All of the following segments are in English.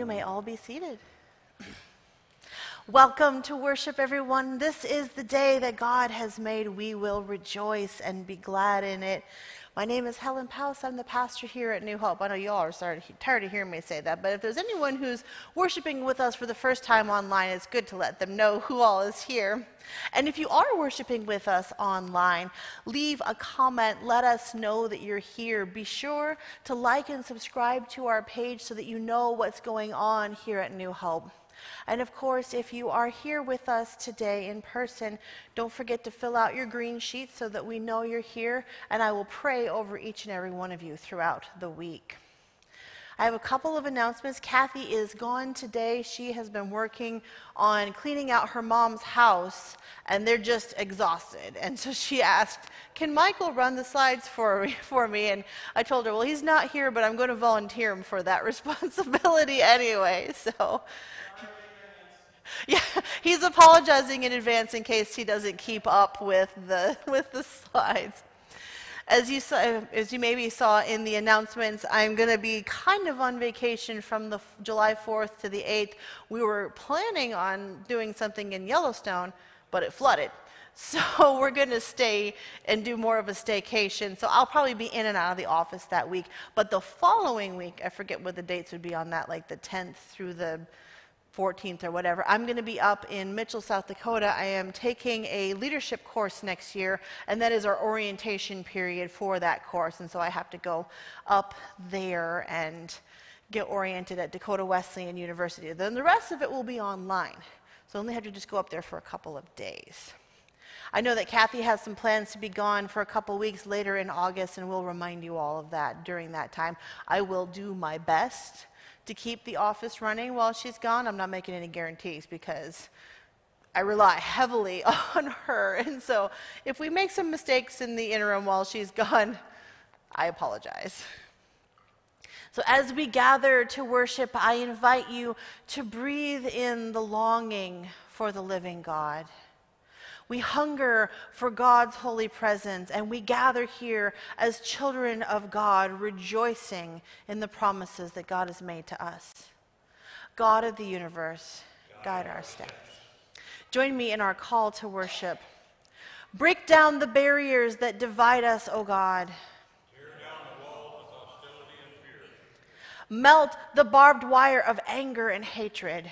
you may all be seated. Welcome to worship, everyone. This is the day that God has made. We will rejoice and be glad in it. My name is Helen Paus. I'm the pastor here at New Hope. I know you all are tired of hearing me say that, but if there's anyone who's worshiping with us for the first time online, it's good to let them know who all is here. And if you are worshiping with us online, leave a comment. Let us know that you're here. Be sure to like and subscribe to our page so that you know what's going on here at New Hope. And of course, if you are here with us today in person, don't forget to fill out your green sheet so that we know you're here, and I will pray over each and every one of you throughout the week. I have a couple of announcements. Kathy is gone today. She has been working on cleaning out her mom's house, and they're just exhausted. And so she asked, Can Michael run the slides for me? For me? And I told her, Well, he's not here, but I'm going to volunteer him for that responsibility anyway. So yeah, he's apologizing in advance in case he doesn't keep up with the with the slides. As you saw, as you maybe saw in the announcements, I'm going to be kind of on vacation from the July 4th to the 8th. We were planning on doing something in Yellowstone, but it flooded. So we're going to stay and do more of a staycation. So I'll probably be in and out of the office that week. But the following week, I forget what the dates would be on that, like the 10th through the 14th or whatever, I'm going to be up in Mitchell, South Dakota. I am taking a leadership course next year, and that is our orientation period for that course. And so I have to go up there and get oriented at Dakota Wesleyan University. Then the rest of it will be online. So I only have to just go up there for a couple of days. I know that Kathy has some plans to be gone for a couple weeks later in August, and we'll remind you all of that during that time. I will do my best to keep the office running while she's gone. I'm not making any guarantees because I rely heavily on her. And so if we make some mistakes in the interim while she's gone, I apologize. So, as we gather to worship, I invite you to breathe in the longing for the living God. We hunger for God's holy presence, and we gather here as children of God, rejoicing in the promises that God has made to us. God of the universe, guide our steps. Join me in our call to worship. Break down the barriers that divide us, O God. Melt the barbed wire of anger and hatred.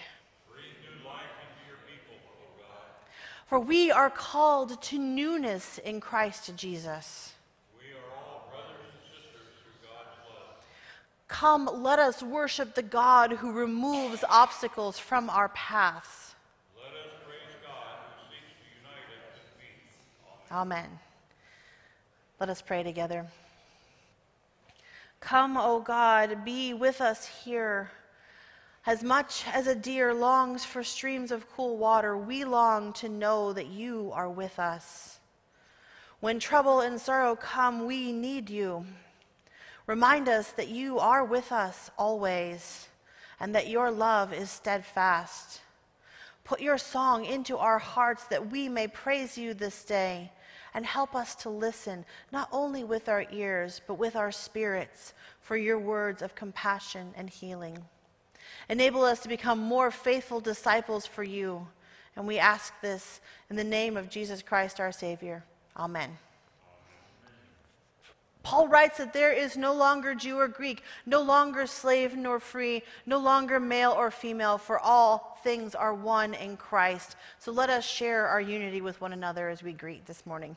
For we are called to newness in Christ Jesus. We are all brothers and sisters through God's love. Come, let us worship the God who removes obstacles from our paths. Let us praise God who seeks to unite us in peace. Amen. Amen. Let us pray together. Come, O God, be with us here. As much as a deer longs for streams of cool water, we long to know that you are with us. When trouble and sorrow come, we need you. Remind us that you are with us always and that your love is steadfast. Put your song into our hearts that we may praise you this day and help us to listen, not only with our ears, but with our spirits, for your words of compassion and healing. Enable us to become more faithful disciples for you. And we ask this in the name of Jesus Christ, our Savior. Amen. Paul writes that there is no longer Jew or Greek, no longer slave nor free, no longer male or female, for all things are one in Christ. So let us share our unity with one another as we greet this morning.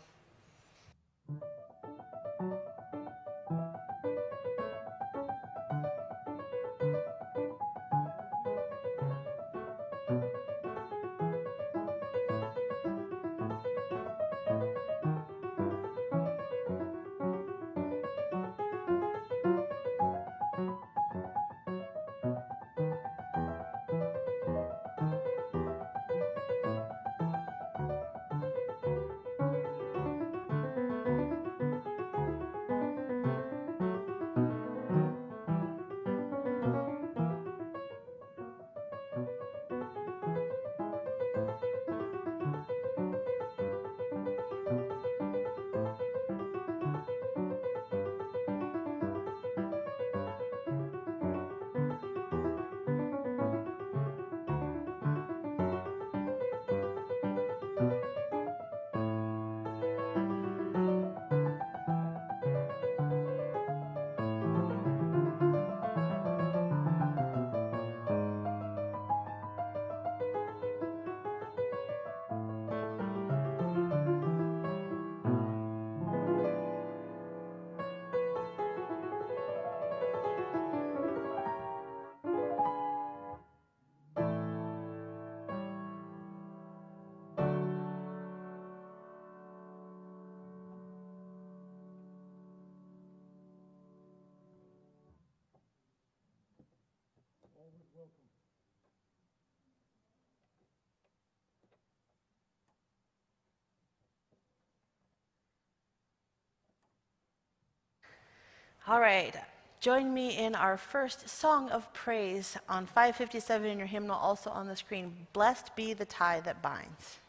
All right. Join me in our first song of praise on 557 in your hymnal, also on the screen. Blessed be the tie that binds.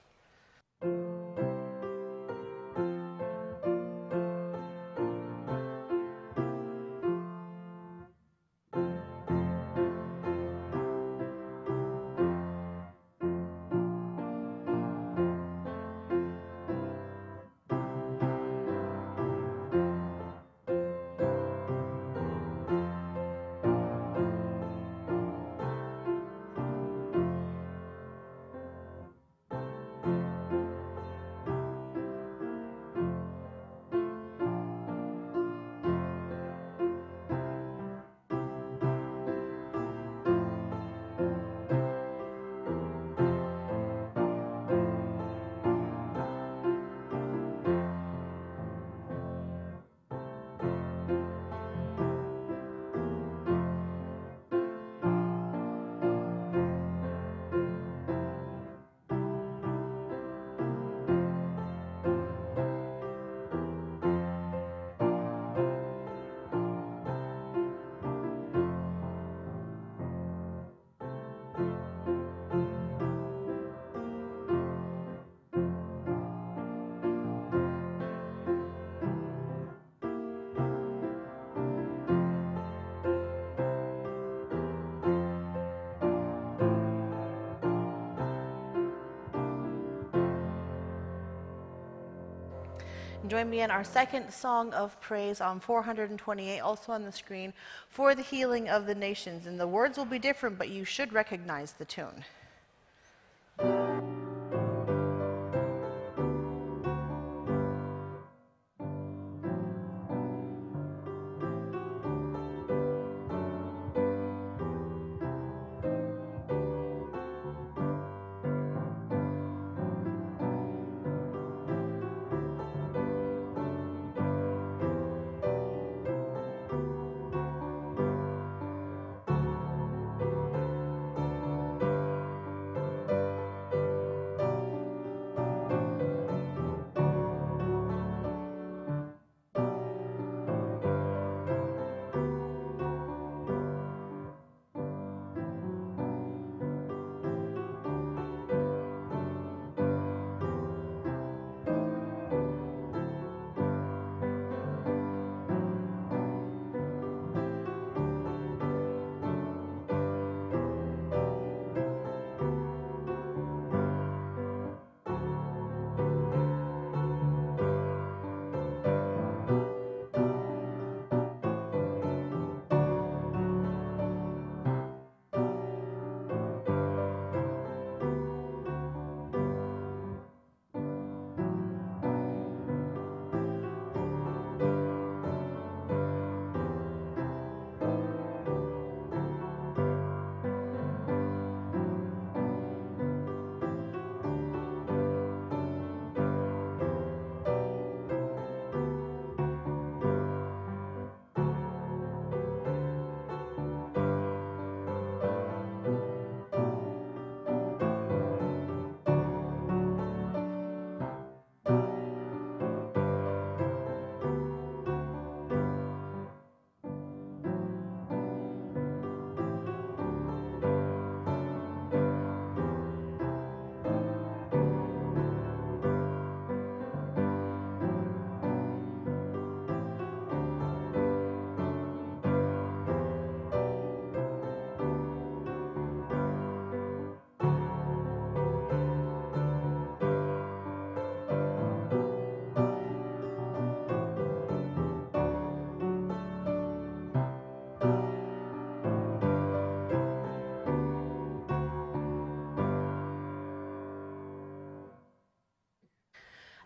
Join me in our second song of praise on 428, also on the screen, for the healing of the nations. And the words will be different, but you should recognize the tune.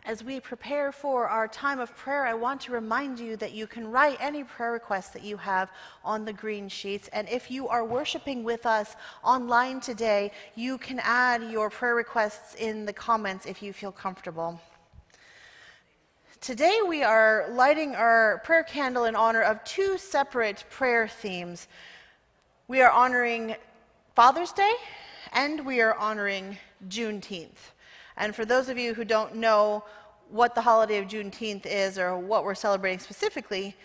As we prepare for our time of prayer, I want to remind you that you can write any prayer requests that you have on the green sheets. And if you are worshiping with us online today, you can add your prayer requests in the comments if you feel comfortable. Today, we are lighting our prayer candle in honor of two separate prayer themes. We are honoring Father's Day, and we are honoring Juneteenth. And for those of you who don't know what the holiday of Juneteenth is or what we're celebrating specifically,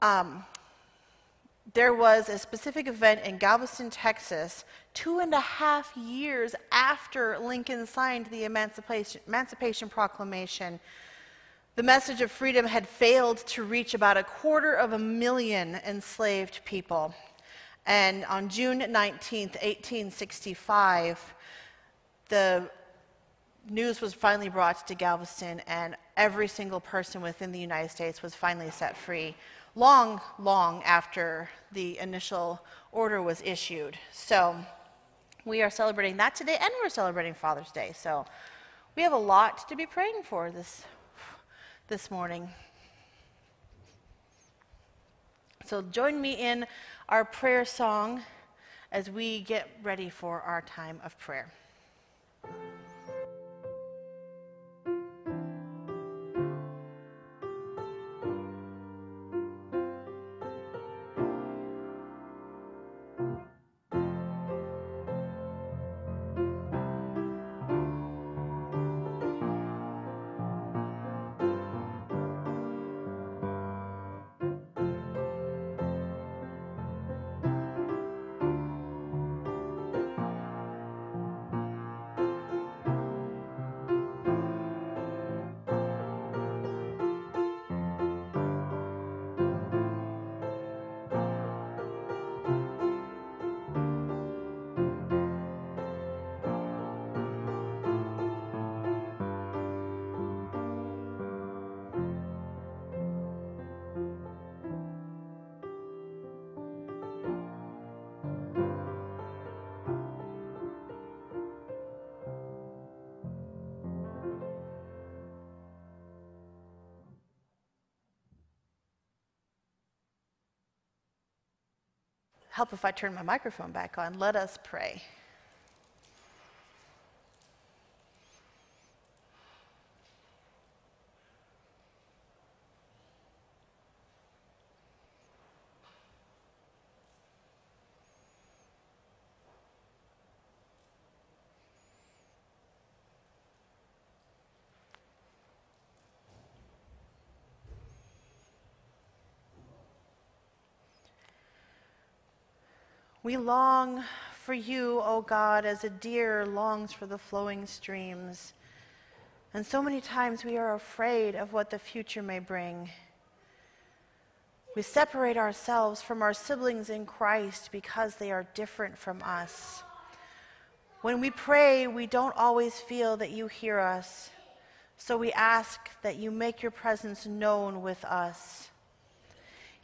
um, there was a specific event in Galveston, Texas, two and a half years after Lincoln signed the Emancipation, Emancipation Proclamation the message of freedom had failed to reach about a quarter of a million enslaved people. And on June 19, 1865, the news was finally brought to Galveston, and every single person within the United States was finally set free, long, long after the initial order was issued. So we are celebrating that today, and we're celebrating Father's Day. So we have a lot to be praying for this this morning. So join me in our prayer song as we get ready for our time of prayer. Help if I turn my microphone back on. Let us pray. We long for you, O God, as a deer longs for the flowing streams. And so many times we are afraid of what the future may bring. We separate ourselves from our siblings in Christ because they are different from us. When we pray, we don't always feel that you hear us. So we ask that you make your presence known with us.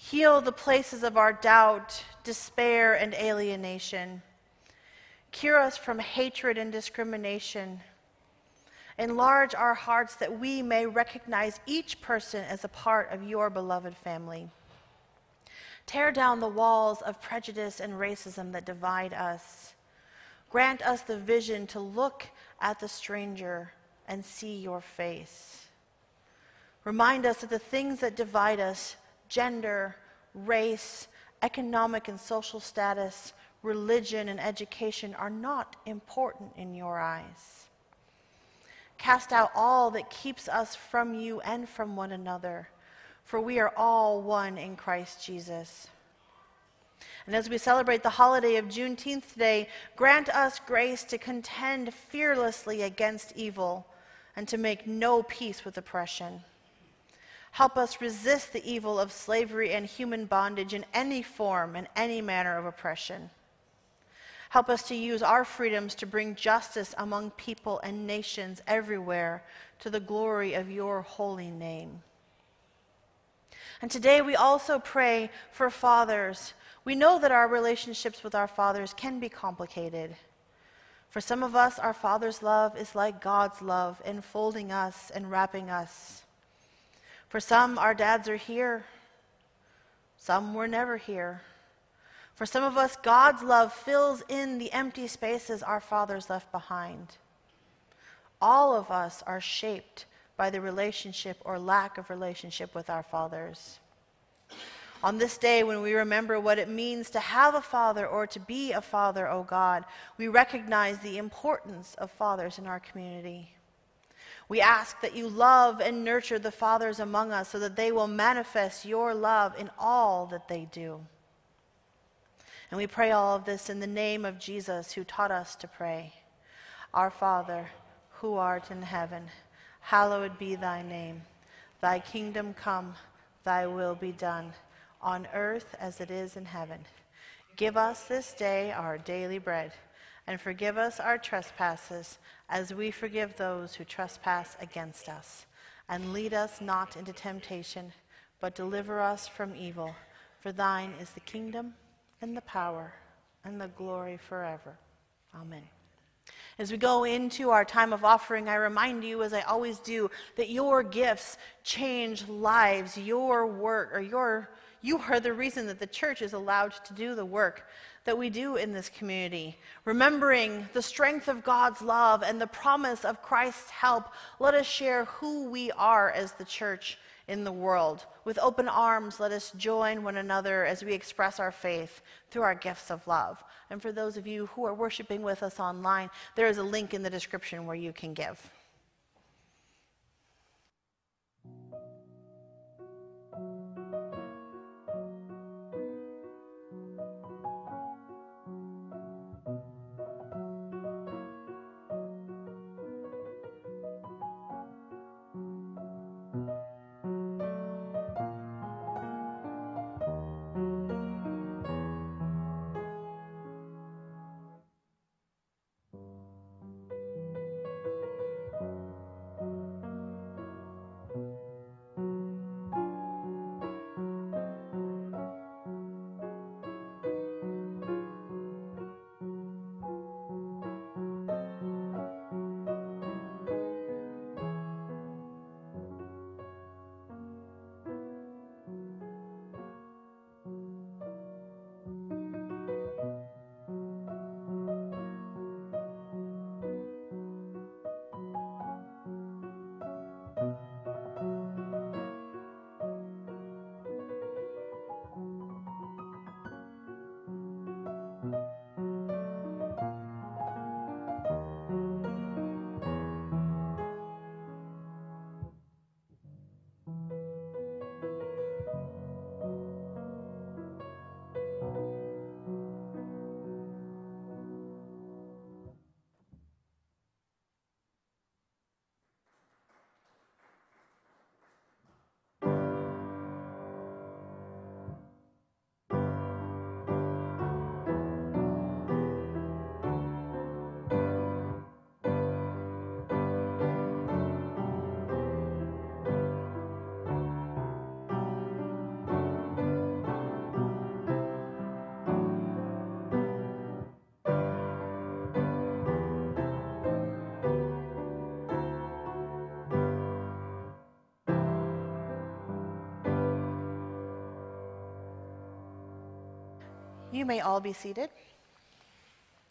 Heal the places of our doubt, despair, and alienation. Cure us from hatred and discrimination. Enlarge our hearts that we may recognize each person as a part of your beloved family. Tear down the walls of prejudice and racism that divide us. Grant us the vision to look at the stranger and see your face. Remind us that the things that divide us gender, race, economic and social status, religion, and education are not important in your eyes. Cast out all that keeps us from you and from one another, for we are all one in Christ Jesus. And as we celebrate the holiday of Juneteenth today, grant us grace to contend fearlessly against evil and to make no peace with oppression. Help us resist the evil of slavery and human bondage in any form and any manner of oppression. Help us to use our freedoms to bring justice among people and nations everywhere to the glory of your holy name. And today we also pray for fathers. We know that our relationships with our fathers can be complicated. For some of us, our Father's love is like God's love, enfolding us and wrapping us. For some, our dads are here. Some were never here. For some of us, God's love fills in the empty spaces our fathers left behind. All of us are shaped by the relationship or lack of relationship with our fathers. On this day, when we remember what it means to have a father or to be a father, O oh God, we recognize the importance of fathers in our community. We ask that you love and nurture the fathers among us so that they will manifest your love in all that they do. And we pray all of this in the name of Jesus, who taught us to pray. Our Father, who art in heaven, hallowed be thy name. Thy kingdom come, thy will be done on earth as it is in heaven. Give us this day our daily bread, and forgive us our trespasses, as we forgive those who trespass against us. And lead us not into temptation, but deliver us from evil. For thine is the kingdom, and the power, and the glory forever. Amen. As we go into our time of offering, I remind you, as I always do, that your gifts change lives. Your work or your you are the reason that the church is allowed to do the work that we do in this community. Remembering the strength of God's love and the promise of Christ's help, let us share who we are as the church in the world. With open arms, let us join one another as we express our faith through our gifts of love. And for those of you who are worshiping with us online, there is a link in the description where you can give. You may all be seated.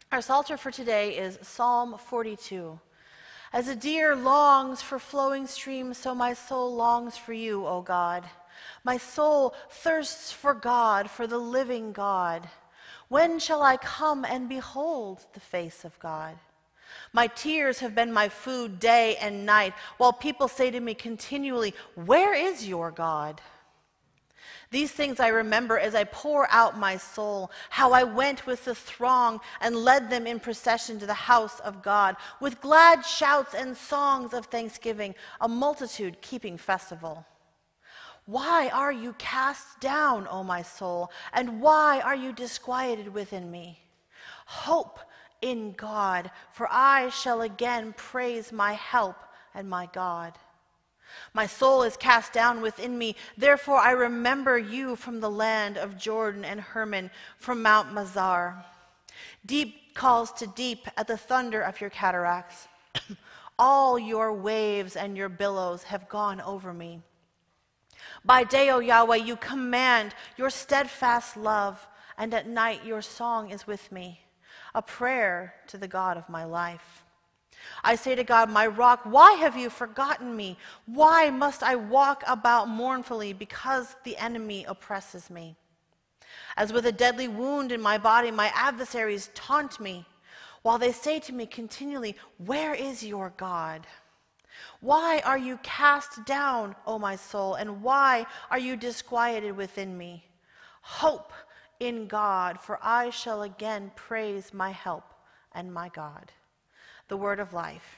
Our psalter for today is Psalm 42. As a deer longs for flowing streams, so my soul longs for you, O God. My soul thirsts for God, for the living God. When shall I come and behold the face of God? My tears have been my food day and night, while people say to me continually, Where is your God? These things I remember as I pour out my soul, how I went with the throng and led them in procession to the house of God, with glad shouts and songs of thanksgiving, a multitude keeping festival. Why are you cast down, O my soul, and why are you disquieted within me? Hope in God, for I shall again praise my help and my God. My soul is cast down within me. Therefore, I remember you from the land of Jordan and Hermon, from Mount Mizar. Deep calls to deep at the thunder of your cataracts. All your waves and your billows have gone over me. By day, O Yahweh, you command your steadfast love, and at night your song is with me, a prayer to the God of my life. I say to God, My rock, why have you forgotten me? Why must I walk about mournfully because the enemy oppresses me? As with a deadly wound in my body, my adversaries taunt me, while they say to me continually, Where is your God? Why are you cast down, O my soul, and why are you disquieted within me? Hope in God, for I shall again praise my help and my God. The word of life.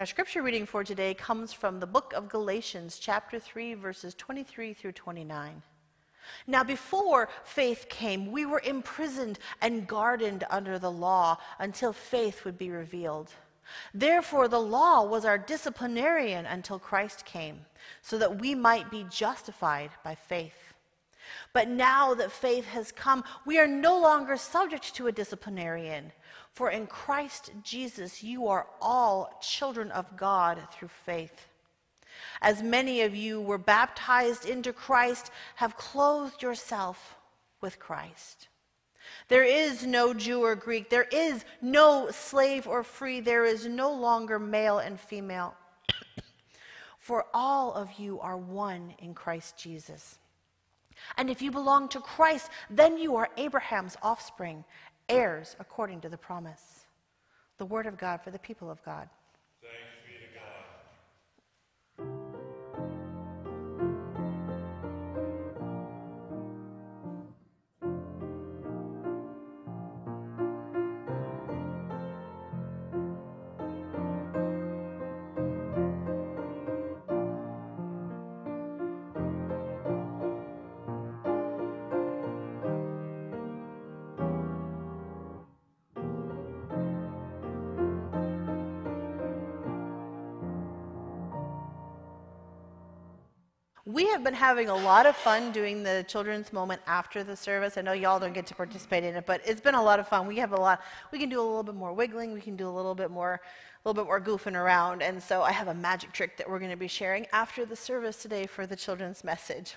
Our scripture reading for today comes from the book of Galatians, chapter 3, verses 23 through 29. Now, before faith came, we were imprisoned and guarded under the law until faith would be revealed. Therefore, the law was our disciplinarian until Christ came, so that we might be justified by faith. But now that faith has come, we are no longer subject to a disciplinarian. For in Christ Jesus you are all children of God through faith. As many of you were baptized into Christ, have clothed yourself with Christ. There is no Jew or Greek. There is no slave or free. There is no longer male and female. For all of you are one in Christ Jesus. And if you belong to Christ, then you are Abraham's offspring heirs according to the promise. The word of God for the people of God. We have been having a lot of fun doing the children's moment after the service. I know y'all don't get to participate in it, but it's been a lot of fun. We have a lot. We can do a little bit more wiggling. We can do a little bit more, a little bit more goofing around. And so I have a magic trick that we're going to be sharing after the service today for the children's message.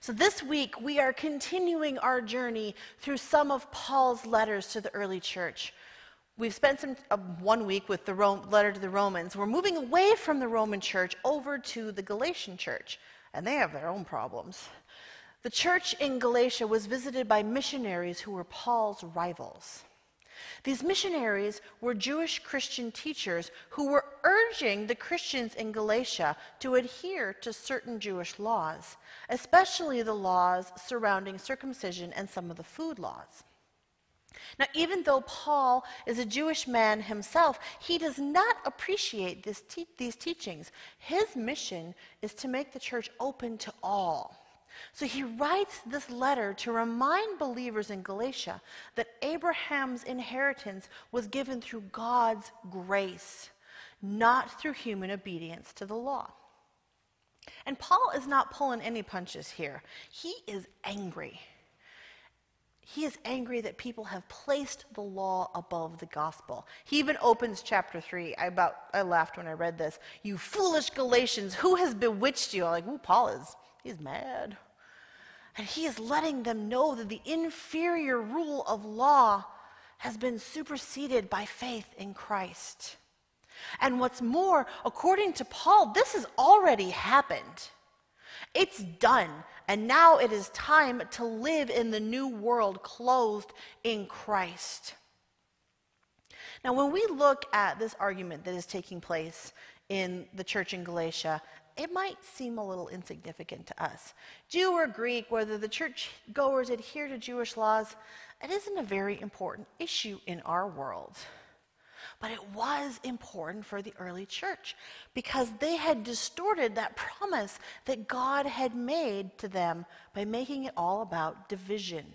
So this week we are continuing our journey through some of Paul's letters to the early church. We've spent some uh, one week with the Rome, letter to the Romans. We're moving away from the Roman church over to the Galatian church, and they have their own problems. The church in Galatia was visited by missionaries who were Paul's rivals. These missionaries were Jewish Christian teachers who were urging the Christians in Galatia to adhere to certain Jewish laws, especially the laws surrounding circumcision and some of the food laws. Now, even though Paul is a Jewish man himself, he does not appreciate te- these teachings. His mission is to make the church open to all. So he writes this letter to remind believers in Galatia that Abraham's inheritance was given through God's grace, not through human obedience to the law. And Paul is not pulling any punches here, he is angry he is angry that people have placed the law above the gospel. He even opens chapter 3. I about I laughed when I read this. You foolish Galatians, who has bewitched you? I'm like, ooh, Paul is he's mad. And he is letting them know that the inferior rule of law has been superseded by faith in Christ. And what's more, according to Paul, this has already happened. It's done. And now it is time to live in the new world clothed in Christ. Now, when we look at this argument that is taking place in the church in Galatia, it might seem a little insignificant to us. Jew or Greek, whether the church goers adhere to Jewish laws, it isn't a very important issue in our world. But it was important for the early church because they had distorted that promise that God had made to them by making it all about division.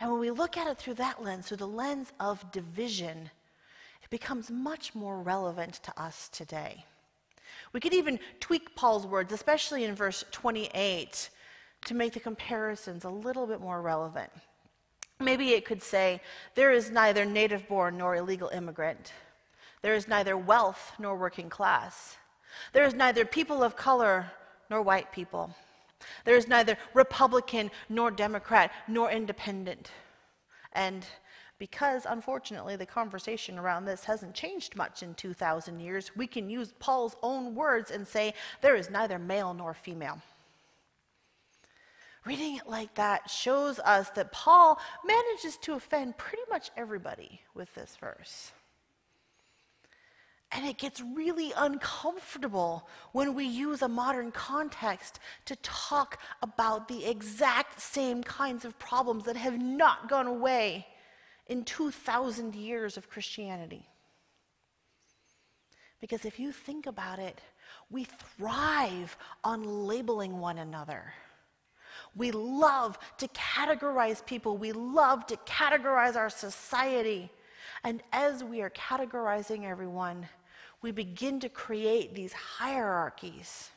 And when we look at it through that lens, through the lens of division, it becomes much more relevant to us today. We could even tweak Paul's words, especially in verse 28, to make the comparisons a little bit more relevant. Maybe it could say, There is neither native born nor illegal immigrant. There is neither wealth nor working class. There is neither people of color nor white people. There is neither Republican nor Democrat nor independent. And because, unfortunately, the conversation around this hasn't changed much in 2,000 years, we can use Paul's own words and say, There is neither male nor female. Reading it like that shows us that Paul manages to offend pretty much everybody with this verse. And it gets really uncomfortable when we use a modern context to talk about the exact same kinds of problems that have not gone away in 2,000 years of Christianity. Because if you think about it, we thrive on labeling one another. We love to categorize people. We love to categorize our society. And as we are categorizing everyone, we begin to create these hierarchies.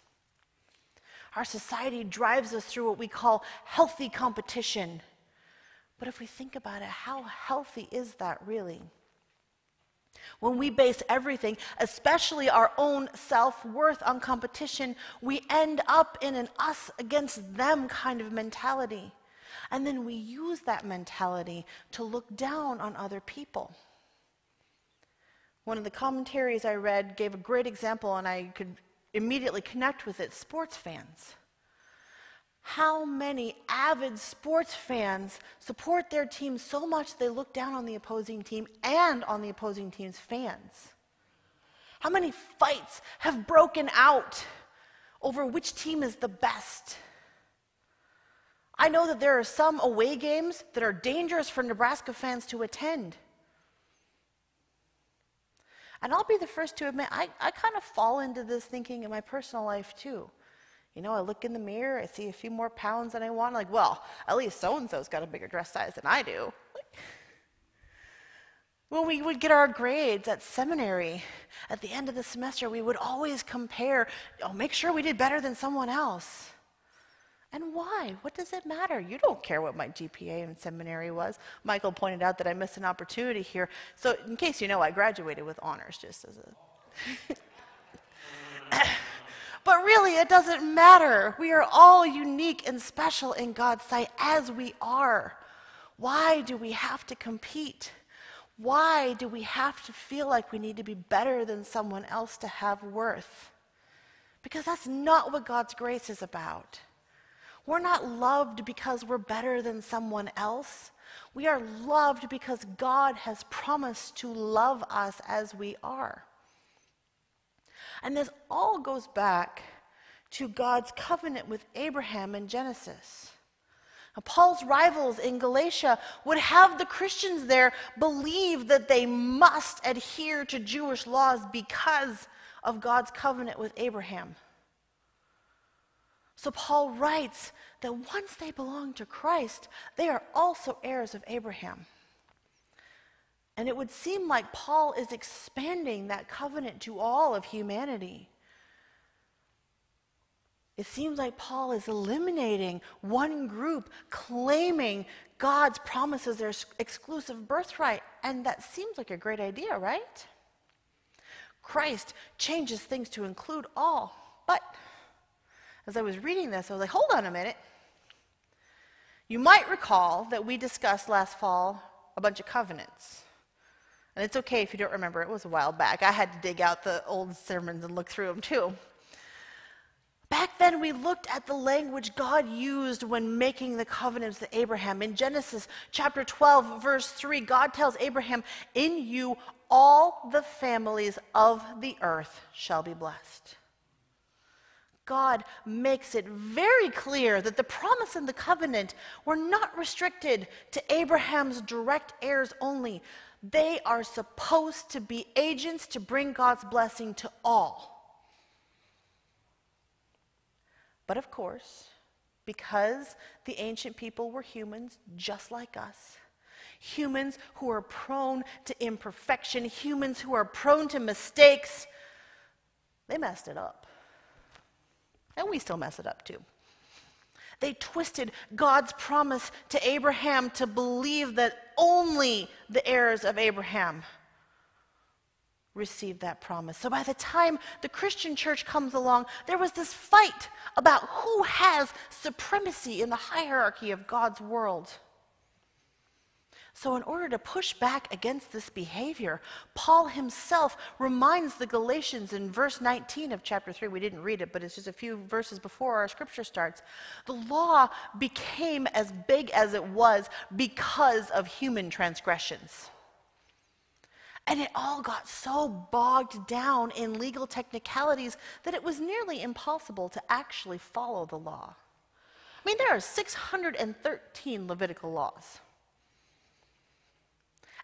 Our society drives us through what we call healthy competition. But if we think about it, how healthy is that really? When we base everything, especially our own self worth, on competition, we end up in an us against them kind of mentality. And then we use that mentality to look down on other people. One of the commentaries I read gave a great example, and I could immediately connect with it sports fans how many avid sports fans support their team so much they look down on the opposing team and on the opposing team's fans? How many fights have broken out over which team is the best? I know that there are some away games that are dangerous for Nebraska fans to attend. And I'll be the first to admit, I, I kind of fall into this thinking in my personal life too. You know, I look in the mirror, I see a few more pounds than I want. Like, well, at least so and so's got a bigger dress size than I do. when we would get our grades at seminary, at the end of the semester, we would always compare, oh, make sure we did better than someone else. And why? What does it matter? You don't care what my GPA in seminary was. Michael pointed out that I missed an opportunity here. So, in case you know, I graduated with honors just as a. But really, it doesn't matter. We are all unique and special in God's sight as we are. Why do we have to compete? Why do we have to feel like we need to be better than someone else to have worth? Because that's not what God's grace is about. We're not loved because we're better than someone else. We are loved because God has promised to love us as we are. And this all goes back to God's covenant with Abraham in Genesis. Now, Paul's rivals in Galatia would have the Christians there believe that they must adhere to Jewish laws because of God's covenant with Abraham. So Paul writes that once they belong to Christ, they are also heirs of Abraham. And it would seem like Paul is expanding that covenant to all of humanity. It seems like Paul is eliminating one group claiming God's promises their exclusive birthright. And that seems like a great idea, right? Christ changes things to include all. But as I was reading this, I was like, hold on a minute. You might recall that we discussed last fall a bunch of covenants. And it's okay if you don't remember, it was a while back. I had to dig out the old sermons and look through them too. Back then, we looked at the language God used when making the covenants with Abraham. In Genesis chapter 12, verse 3, God tells Abraham, In you all the families of the earth shall be blessed. God makes it very clear that the promise and the covenant were not restricted to Abraham's direct heirs only, They are supposed to be agents to bring God's blessing to all. But of course, because the ancient people were humans just like us, humans who are prone to imperfection, humans who are prone to mistakes, they messed it up. And we still mess it up too. They twisted God's promise to Abraham to believe that only the heirs of Abraham received that promise. So by the time the Christian church comes along, there was this fight about who has supremacy in the hierarchy of God's world. So, in order to push back against this behavior, Paul himself reminds the Galatians in verse 19 of chapter 3. We didn't read it, but it's just a few verses before our scripture starts. The law became as big as it was because of human transgressions. And it all got so bogged down in legal technicalities that it was nearly impossible to actually follow the law. I mean, there are 613 Levitical laws.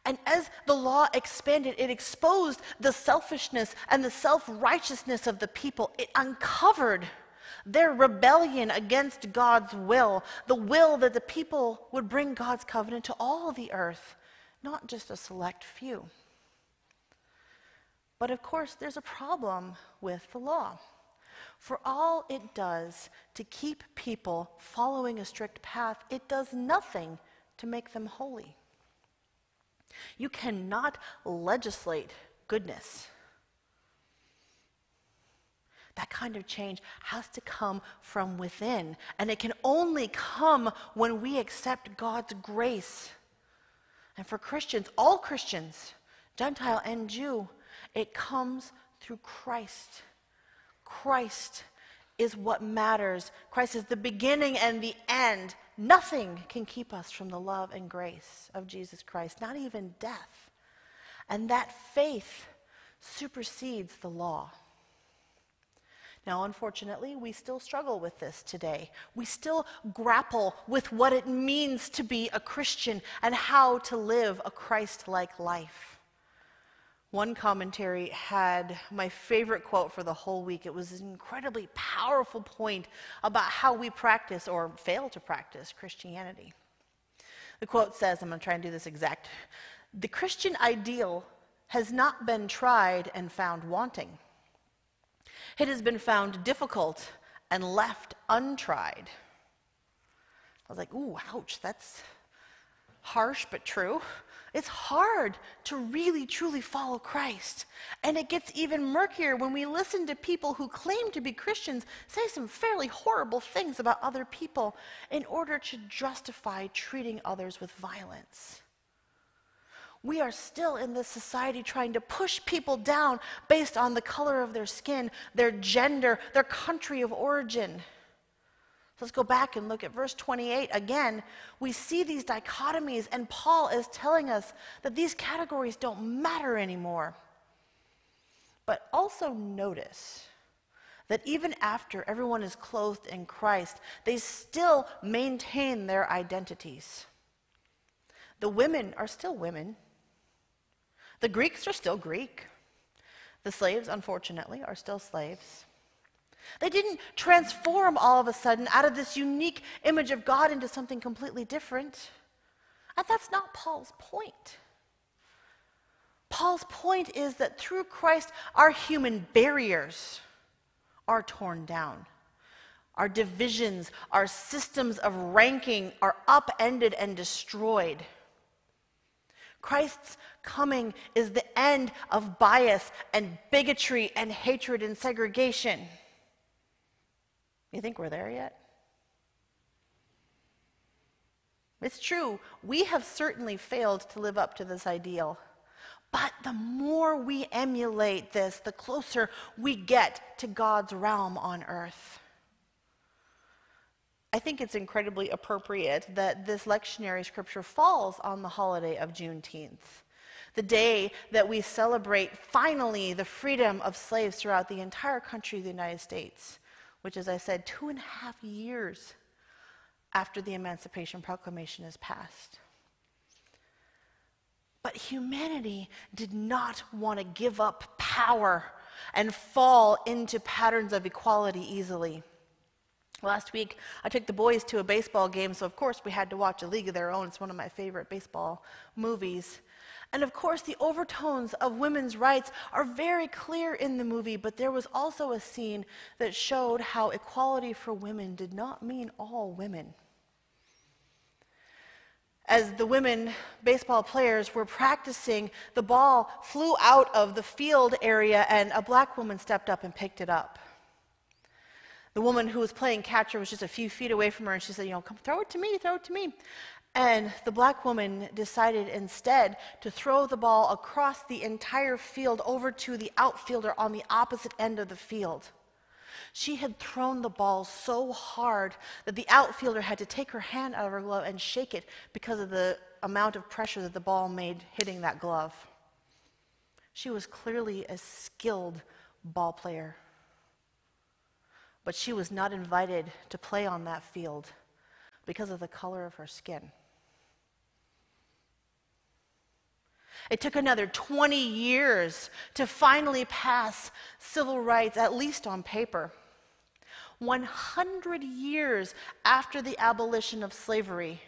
And as the law expanded, it exposed the selfishness and the self righteousness of the people. It uncovered their rebellion against God's will, the will that the people would bring God's covenant to all the earth, not just a select few. But of course, there's a problem with the law. For all it does to keep people following a strict path, it does nothing to make them holy. You cannot legislate goodness. That kind of change has to come from within, and it can only come when we accept God's grace. And for Christians, all Christians, Gentile and Jew, it comes through Christ. Christ is what matters. Christ is the beginning and the end. Nothing can keep us from the love and grace of Jesus Christ, not even death. And that faith supersedes the law. Now, unfortunately, we still struggle with this today. We still grapple with what it means to be a Christian and how to live a Christ like life. One commentary had my favorite quote for the whole week. It was an incredibly powerful point about how we practice or fail to practice Christianity. The quote says, I'm going to try and do this exact. The Christian ideal has not been tried and found wanting. It has been found difficult and left untried. I was like, ooh, ouch, that's harsh but true. It's hard to really, truly follow Christ. And it gets even murkier when we listen to people who claim to be Christians say some fairly horrible things about other people in order to justify treating others with violence. We are still in this society trying to push people down based on the color of their skin, their gender, their country of origin. Let's go back and look at verse 28 again. We see these dichotomies, and Paul is telling us that these categories don't matter anymore. But also notice that even after everyone is clothed in Christ, they still maintain their identities. The women are still women, the Greeks are still Greek, the slaves, unfortunately, are still slaves. They didn't transform all of a sudden out of this unique image of God into something completely different. And that's not Paul's point. Paul's point is that through Christ, our human barriers are torn down. Our divisions, our systems of ranking are upended and destroyed. Christ's coming is the end of bias and bigotry and hatred and segregation. You think we're there yet? It's true, we have certainly failed to live up to this ideal. But the more we emulate this, the closer we get to God's realm on earth. I think it's incredibly appropriate that this lectionary scripture falls on the holiday of Juneteenth, the day that we celebrate finally the freedom of slaves throughout the entire country of the United States which, as I said, two and a half years after the Emancipation Proclamation is passed. But humanity did not want to give up power and fall into patterns of equality easily. Last week, I took the boys to a baseball game, so of course we had to watch A League of Their Own. It's one of my favorite baseball movies. And of course, the overtones of women's rights are very clear in the movie, but there was also a scene that showed how equality for women did not mean all women. As the women baseball players were practicing, the ball flew out of the field area, and a black woman stepped up and picked it up. The woman who was playing catcher was just a few feet away from her, and she said, You know, come throw it to me, throw it to me. And the black woman decided instead to throw the ball across the entire field over to the outfielder on the opposite end of the field. She had thrown the ball so hard that the outfielder had to take her hand out of her glove and shake it because of the amount of pressure that the ball made hitting that glove. She was clearly a skilled ball player, but she was not invited to play on that field because of the color of her skin. It took another 20 years to finally pass civil rights, at least on paper. 100 years after the abolition of slavery,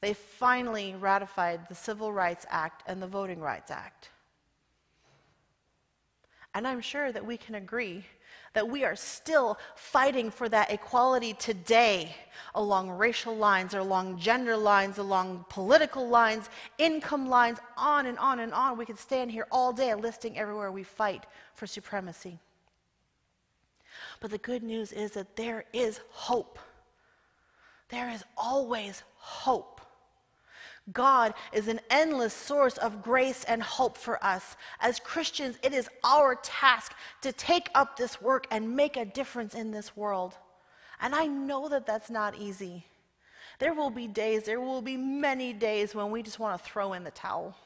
they finally ratified the Civil Rights Act and the Voting Rights Act. And I'm sure that we can agree that we are still fighting for that equality today along racial lines, or along gender lines, along political lines, income lines, on and on and on. We could stand here all day listing everywhere we fight for supremacy. But the good news is that there is hope. There is always hope. God is an endless source of grace and hope for us. As Christians, it is our task to take up this work and make a difference in this world. And I know that that's not easy. There will be days, there will be many days when we just want to throw in the towel.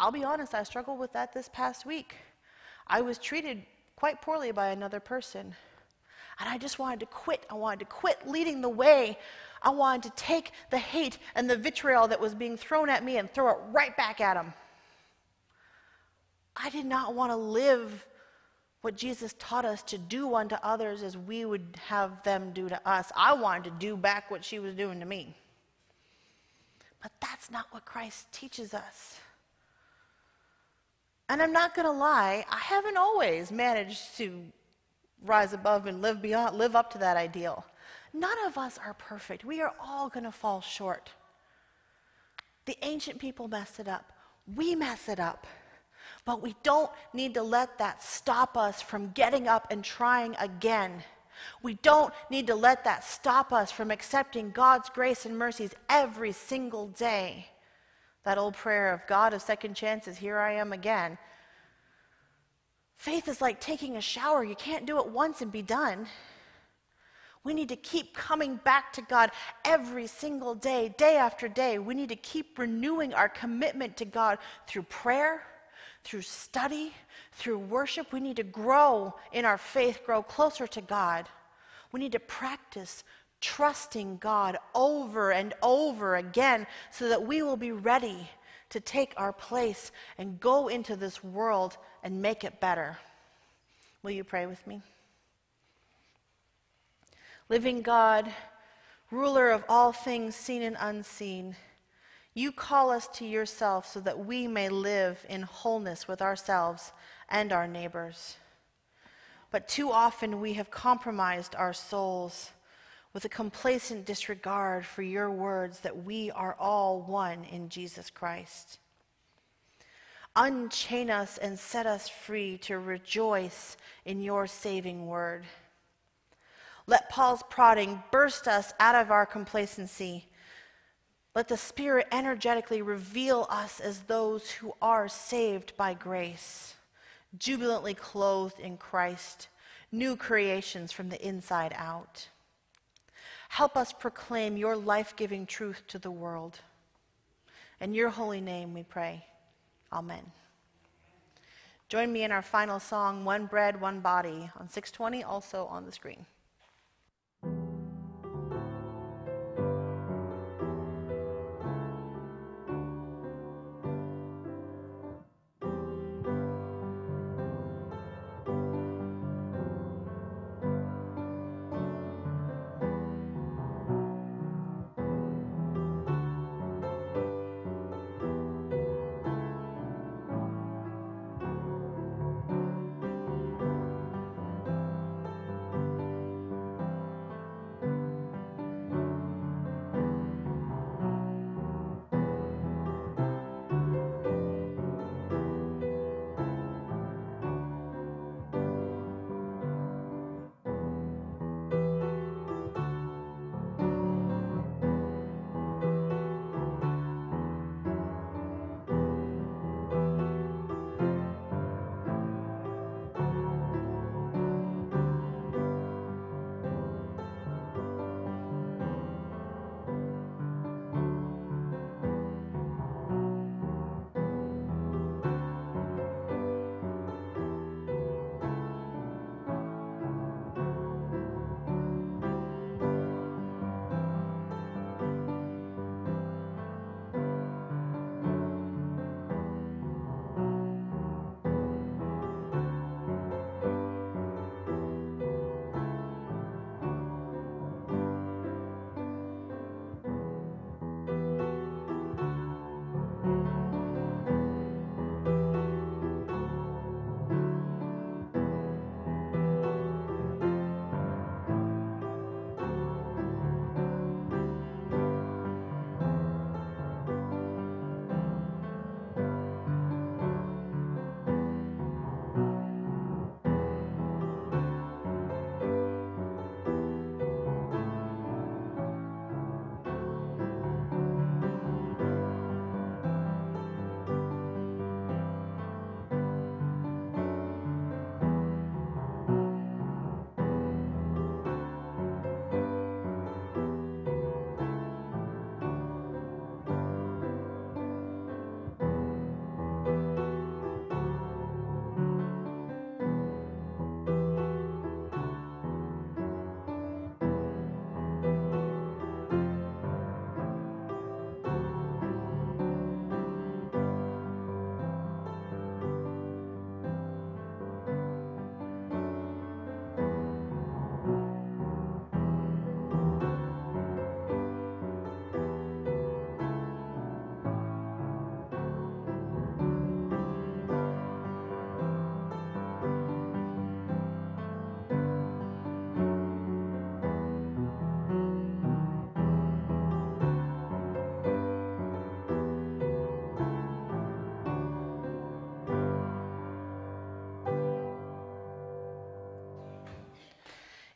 I'll be honest, I struggled with that this past week. I was treated quite poorly by another person. And I just wanted to quit. I wanted to quit leading the way. I wanted to take the hate and the vitriol that was being thrown at me and throw it right back at him. I did not want to live what Jesus taught us to do unto others as we would have them do to us. I wanted to do back what she was doing to me. But that's not what Christ teaches us. And I'm not going to lie, I haven't always managed to rise above and live beyond, live up to that ideal. None of us are perfect. We are all going to fall short. The ancient people mess it up. We mess it up. But we don't need to let that stop us from getting up and trying again. We don't need to let that stop us from accepting God's grace and mercies every single day. That old prayer of God of second chances, here I am again. Faith is like taking a shower. You can't do it once and be done. We need to keep coming back to God every single day, day after day. We need to keep renewing our commitment to God through prayer, through study, through worship. We need to grow in our faith, grow closer to God. We need to practice trusting God over and over again so that we will be ready to take our place and go into this world and make it better. Will you pray with me? Living God, ruler of all things seen and unseen, you call us to yourself so that we may live in wholeness with ourselves and our neighbors. But too often we have compromised our souls with a complacent disregard for your words that we are all one in Jesus Christ. Unchain us and set us free to rejoice in your saving word. Let Paul's prodding burst us out of our complacency. Let the Spirit energetically reveal us as those who are saved by grace, jubilantly clothed in Christ, new creations from the inside out. Help us proclaim your life giving truth to the world. In your holy name we pray. Amen. Join me in our final song, One Bread, One Body, on 620, also on the screen.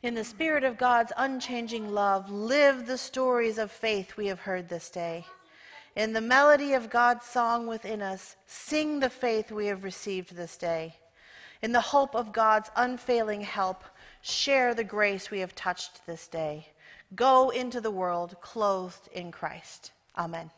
In the spirit of God's unchanging love, live the stories of faith we have heard this day. In the melody of God's song within us, sing the faith we have received this day. In the hope of God's unfailing help, share the grace we have touched this day. Go into the world clothed in Christ. Amen.